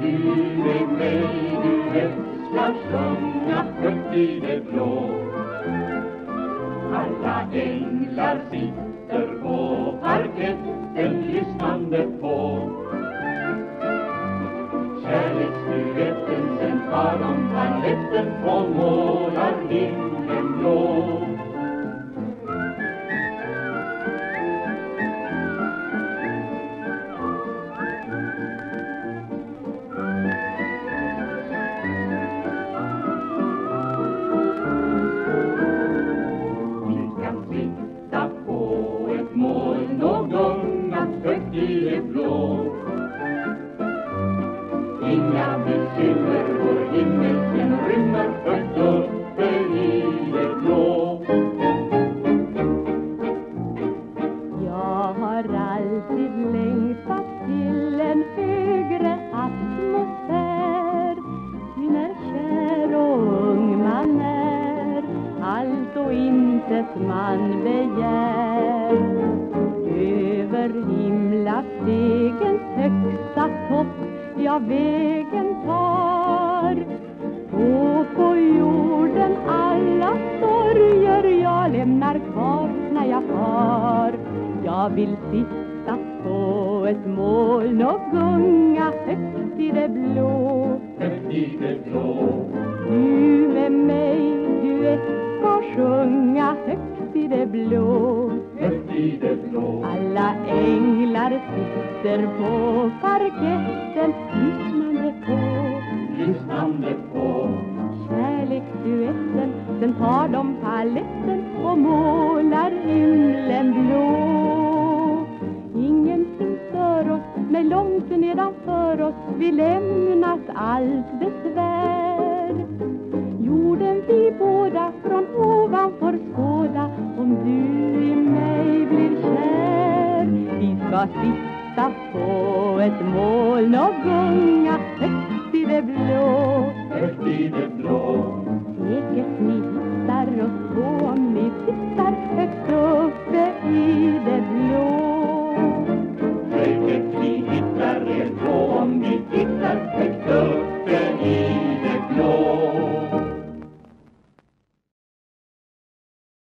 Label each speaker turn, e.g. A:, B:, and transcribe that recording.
A: Du med mig, du älskar sjunga högt i det blå. Alla änglar sitter på parketten lyssnande på. Kärleksduetten, sen tar de paletten och målar din högt det blå Inga bekymmer, vår himmel den rymmer högt uppe i det blå
B: Jag har alltid längtat till en högre atmosfär. Ty när kär och ung man är allt och intet man begär. Jag vägen tar. Och på jorden alla sorger jag lämnar kvar när jag far. Jag vill sitta på ett moln och gunga högt i det blå.
A: Högt i det blå.
B: Blå alla änglar sitter på parketten lyssnande på.
A: Lyssnande på.
B: Kärleksduetten Sen tar de paletten och målar himlen blå. Ingenting stör oss, nej långt nedanför oss Vi lämnat allt besvär ska sitta på ett moln och gunga högt i det blå.
A: Högt i det blå.
B: Ni